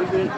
Ready?